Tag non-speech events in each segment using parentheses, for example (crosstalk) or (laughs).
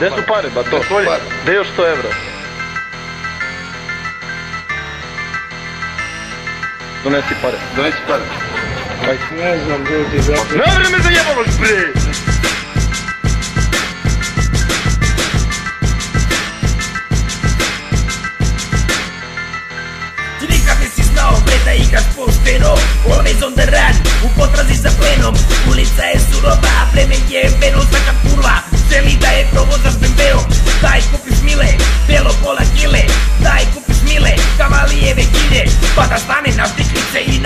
Gde su pare, ba to? pare? Gde još 100 evra? Donesi pare. Donesi pare. Ne znam ljudi, zato... Ne vreme za jebalost, bre! Ti nikad nisi znao bre da igraš pošteno Always on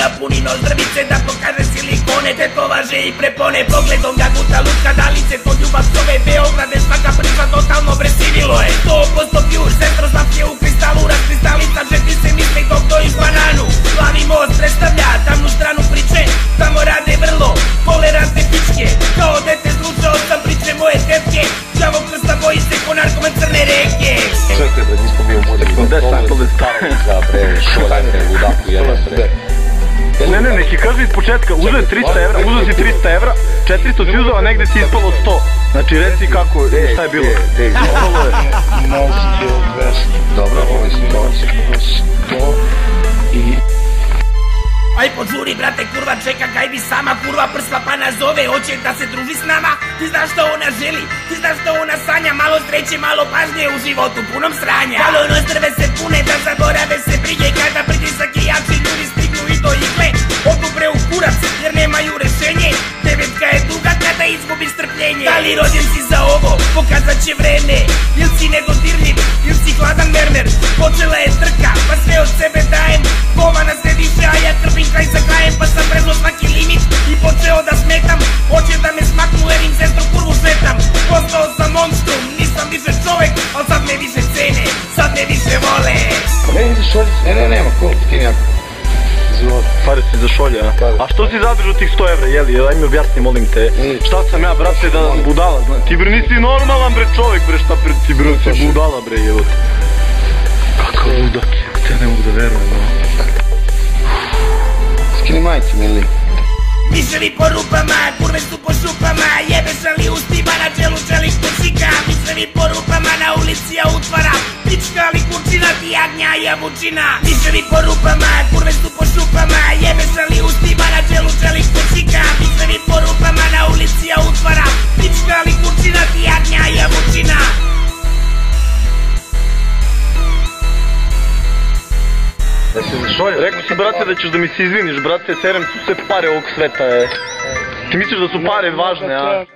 štiklice i napuni nos drvice Da pokaže silikone, tetovaže i prepone Pogledom ga guta lutka dalice To ljubav zove Beograde, svaka priča totalno presivilo je 100% pjuš, znam je u kristalu Raskristalica, že ti se misli dok dojiš bananu Plavi most predstavlja tamnu stranu priče Tamo rade vrlo tolerantne pičke Kao dete slušao sam priče moje tetke Đavo krsta boji se ko narkoman crne reke Čekaj bre, nismo bio moderni. Gde sam to da stavim? Za bre, šolajte, ludaku, jedan bre. Ne, ne, neki kaže iz početka, uzeo je 300 evra, uzeo si 300 evra, 400 si uzeo, a negde si ispalo 100. Znači reci kako, šta je bilo? Ispalo (laughs) je. Nas je 200. Dobro, ovo je 100. 100 i... Aj požuri brate kurva čeka kaj bi sama kurva prsla pa nazove Hoće da se druži s nama Ti znaš što ona želi Ti znaš što ona sanja Malo sreće, malo pažnje u životu punom sranja Malo nostrve se pokazat će vreme Ili si nedodirljiv ili si hladan mermer Počela je trka pa sve od sebe dajem Koma nas ne diše a ja trpim kraj za krajem Pa sam prezlo svaki limit i počeo da smetam Hoće da me smaknu jer im sestru kurvu šetam Postao sam monstrum, nisam više čovek Al sad me više cene, sad me više vole Ne. Ne, ne, nema, ko, ti jako. Izvoli. Pare si za šolje, a? A što si zadržao tih 100 evra, jeli? Aj mi objasni, molim te. Šta sam ja, brate, da budala, zna? Ti bre nisi normalan, bre, čovek, bre, šta pre, ti bre, si budala, bre, evo te. Kakav ludak, te ne mogu da verujem, no. Skini majicu, mili. Miševi po rupama, kurve јабучина Искави по рупама, курвенцу по шупама Јебе сали устима на челу челик куцика Искави по рупама, на улици ја утварам Пичка ли курчина, ти јадња јабучина Значи, зашо е? Реку си, брате, да ќеш да ми се извиниш, брате, серем су се паре ок света е. Ти мислиш да су паре важне, а?